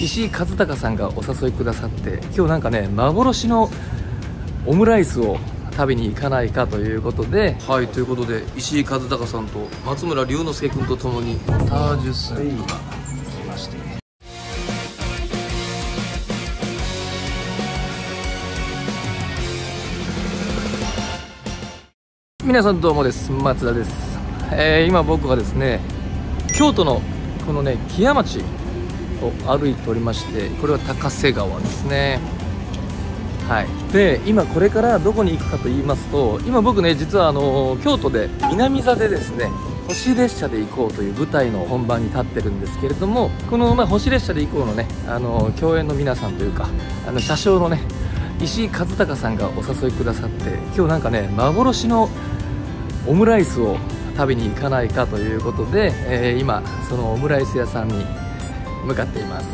石井和孝さんがお誘いくださって今日なんかね幻のオムライスを食べに行かないかということではいということで石井和孝さんと松村龍之介君とともにタージュスイが来まして。皆さんどうもです。松田です、えー今僕はですね京都のこのね木屋町を歩いておりましてこれは高瀬川ですね。はい。で今これからどこに行くかと言いますと今僕ね実はあの京都で南座でですね星列車で行こうという舞台の本番に立ってるんですけれどもこの、まあ、星列車で行こうのねあの共演の皆さんというかあの車掌のね石井和孝さんがお誘いくださって今日なんかね幻のオムライスを食べに行かないかということで、えー今そのオムライス屋さんに向かっています。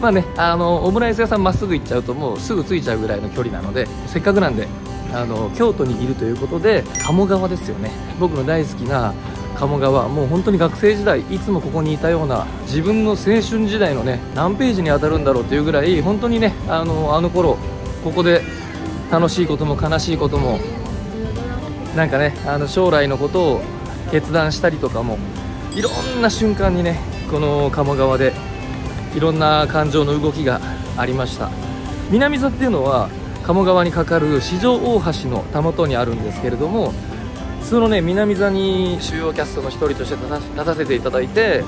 まあねあのオムライス屋さんまっすぐ行っちゃうともうすぐ着いちゃうぐらいの距離なのでせっかくなんであの京都にいるということで鴨川ですよね。僕の大好きな鴨川もう本当に学生時代いつもここにいたような自分の青春時代のね何ページに当たるんだろうというぐらい本当にねあのあの頃ここで楽しいことも悲しいこともなんかねあの将来のことを決断したりとかもいろんな瞬間にねこの鴨川でいろんな感情の動きがありました。南座っていうのは鴨川にかかる四条大橋のたもとにあるんですけれどもそのね南座に主要キャストの一人として立たせていただいて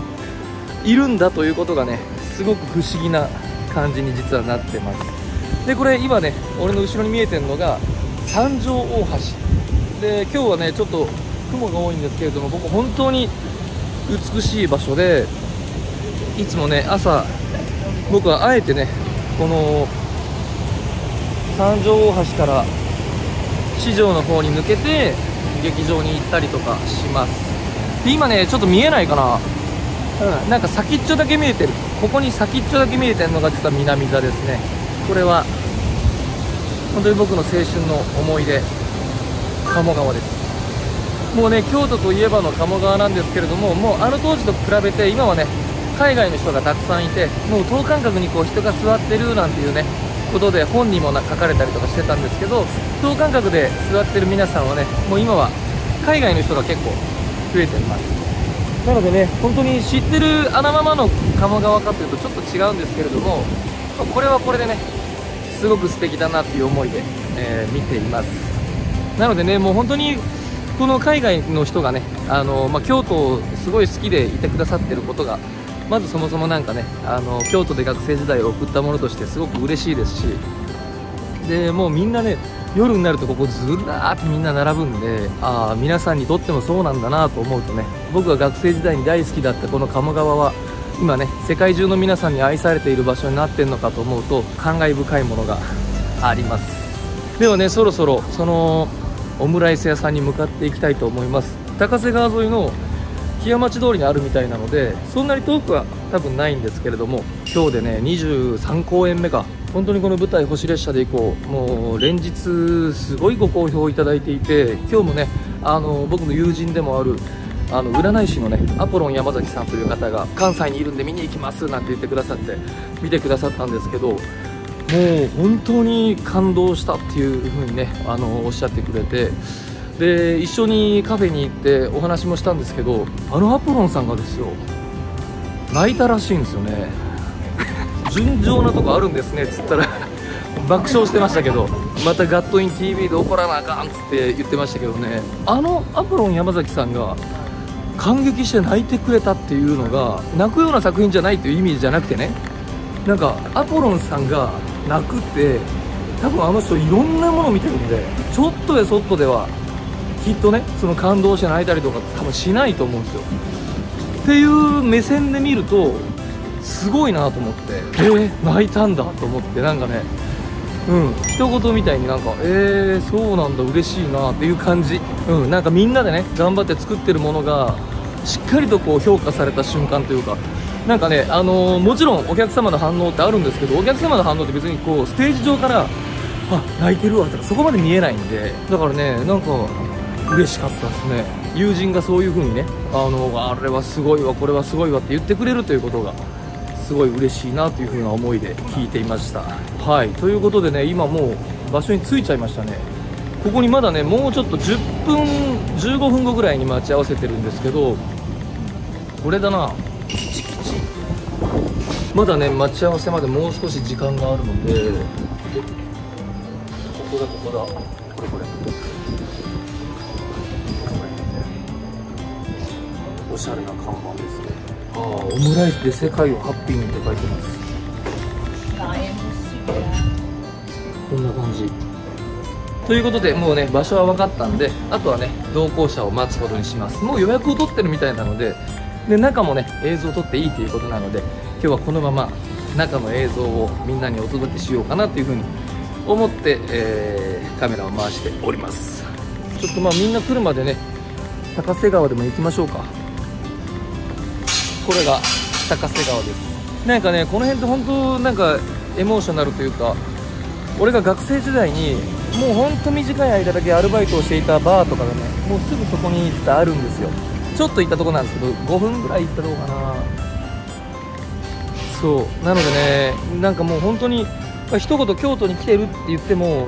いるんだということがねすごく不思議な感じに実はなってます。でこれ今ね俺の後ろに見えてるのが三条大橋。で今日はねちょっと雲が多いんですけれどもここ本当に美しい場所でいつもね朝僕はあえてねこの三条大橋から四条の方に抜けて劇場に行ったりとかします。で今ねちょっと見えないかな。うん、なんか先っちょだけ見えてる。ここに先っちょだけ見えてるのが実は南座ですね。これは本当に僕の青春の思い出。鴨川です。もうね京都といえばの鴨川なんですけれどももうあの当時と比べて今はね海外の人がたくさんいてもう等間隔にこう人が座ってるなんていうねことで本にもな書かれたりとかしてたんですけど等間隔で座ってる皆さんはねもう今は海外の人が結構増えてます。なのでね本当に知ってるあのままの鴨川かというとちょっと違うんですけれどもこれはこれでねすごく素敵だなっていう思いで、えー見ています。なのでねもう本当にこの海外の人がねあの、まあ、京都をすごい好きでいてくださってることがまずそもそもなんかねあの京都で学生時代を送ったものとしてすごく嬉しいですしでもうみんなね夜になるとここずらーってみんな並ぶんでああ皆さんにとってもそうなんだなと思うとね僕が学生時代に大好きだったこの鴨川は今ね世界中の皆さんに愛されている場所になってんのかと思うと感慨深いものがあります。ではねそろそろそのオムライス屋さんに向かっていきたいと思います。高瀬川沿いの木屋町通りにあるみたいなのでそんなに遠くは多分ないんですけれども今日でね23公演目か本当にこの舞台星列車で行こう。もう連日すごいご好評いただいていて今日もねあの僕の友人でもあるあの占い師のねアポロン山崎さんという方が関西にいるんで見に行きますなんて言ってくださって見てくださったんですけどもう本当に感動したっていう風にねあのおっしゃってくれてで一緒にカフェに行ってお話もしたんですけどあのアポロンさんがですよ泣いたらしいんですよね。純情なとこあるんですねっつったら。爆笑してましたけどまたガットイン TV で怒らなあかんっつって言ってましたけどね。あのアポロン山崎さんが感激して泣いてくれたっていうのが泣くような作品じゃないっていう意味じゃなくてね。なんかアポロンさんが泣くって多分あの人いろんなもの見てるんでちょっとやそっとではきっとねその感動して泣いたりとか多分しないと思うんですよ。っていう目線で見るとすごいなと思ってえー、泣いたんだと思ってなんかねうん一言みたいになんかえー、そうなんだ嬉しいなっていう感じ。うんなんかみんなでね頑張って作ってるものがしっかりとこう評価された瞬間というかなんかねあのーもちろんお客様の反応ってあるんですけどお客様の反応って別にこうステージ上からあ泣いてるわとかそこまで見えないんでだからねなんか嬉しかったですね。友人がそういう風にねあのあれはすごいわこれはすごいわって言ってくれるということがすごい嬉しいなというふうな思いで聞いていました。はい。ということでね今もう場所に着いちゃいましたね。ここにまだねもうちょっと10分15分後ぐらいに待ち合わせてるんですけどこれだな。キチキチ。まだね待ち合わせまでもう少し時間があるのでここだここだ。これこれ。おしゃれな看板ですね。ああオムライスで世界をハッピーにって書いてます。こんな感じ。ということでもうね場所は分かったんであとはね同行者を待つことにします。もう予約を取ってるみたいなのでで中もね映像を撮っていいということなので今日はこのまま中の映像をみんなにお届けしようかなというふうに思って、えー、カメラを回しております。ちょっとまあみんな来るまでね高瀬川でも行きましょうか。これが高瀬川です。なんかねこの辺って本当なんかエモーショナルというか俺が学生時代にもうほんと短い間だけアルバイトをしていたバーとかがねもうすぐそこに実はあるんですよ。ちょっと行ったとこなんですけど5分ぐらい行ったとこかな。そう。なのでねなんかもう本当に、ま、一言京都に来てるって言っても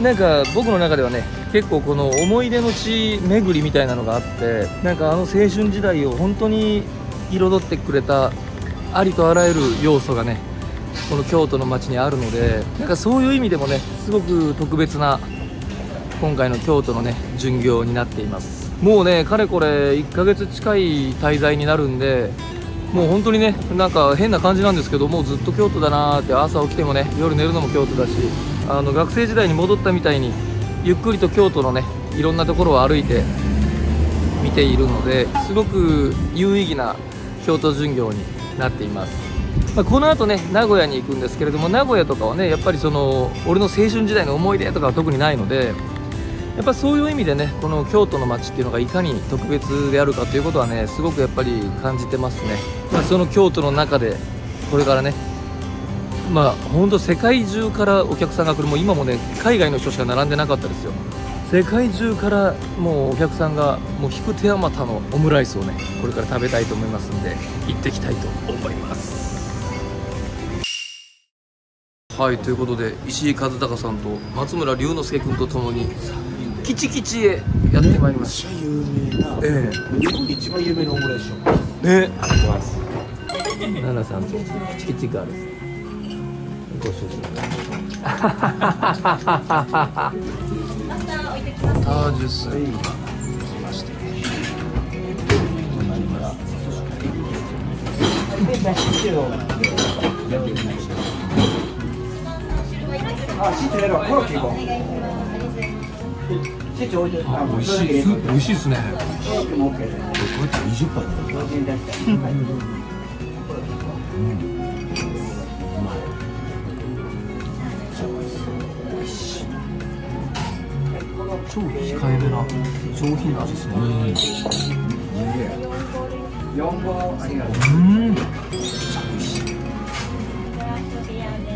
なんか僕の中ではね結構この思い出の地巡りみたいなのがあってなんかあの青春時代を本当に彩ってくれたありとあらゆる要素がねこの京都の街にあるのでなんかそういう意味でもねすごく特別な今回の京都のね巡業になっています。もうねかれこれ1ヶ月近い滞在になるんでもう本当にねなんか変な感じなんですけどもうずっと京都だなーって朝起きてもね夜寝るのも京都だしあの学生時代に戻ったみたいにゆっくりと京都のねいろんなところを歩いて見ているのですごく有意義な京都巡業になっています、まあ、この後ね名古屋に行くんですけれども名古屋とかはねやっぱりその俺の青春時代の思い出とかは特にないのでやっぱそういう意味でねこの京都の街っていうのがいかに特別であるかということはねすごくやっぱり感じてますね、まあ、その京都の中でこれからねまあ本当世界中からお客さんが来るもう今もね海外の人しか並んでなかったですよ世界中からもうお客さんがもう引く手あまたのオムライスをねこれから食べたいと思いますんで行ってきたいと思いますはいということで石井和孝さんと松村龍之介君とともにキチキチへやってまいりました。有名な。ええ日本で一番有名なオムライスね。あります。奈々さんとキチキチガールご主人。ああ、ジュース。まして。あ、シートやろう。コロッケ行こう。美味しい美味しいですねこれ20杯超控えめな上品な味ですねうん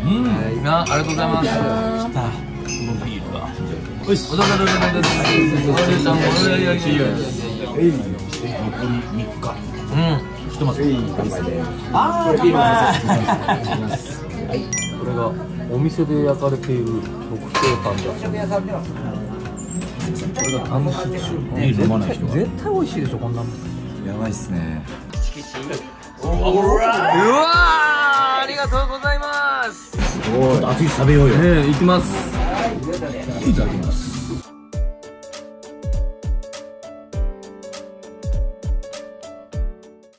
うん、今ありがとうございます。来た。このビールが。おだだだだだだ。おじさん、おややちや。えい。残り三日。うん。ひとまず。乾杯で。ああ、ビールはい。これがお店で焼かれている特製パンだ。これが楽しい。ビール飲まない人絶対美味しいでしょこんなの。やばいっすね。うわありがとうございます。おい、熱い食べようよ。ね、行きます。いただきます。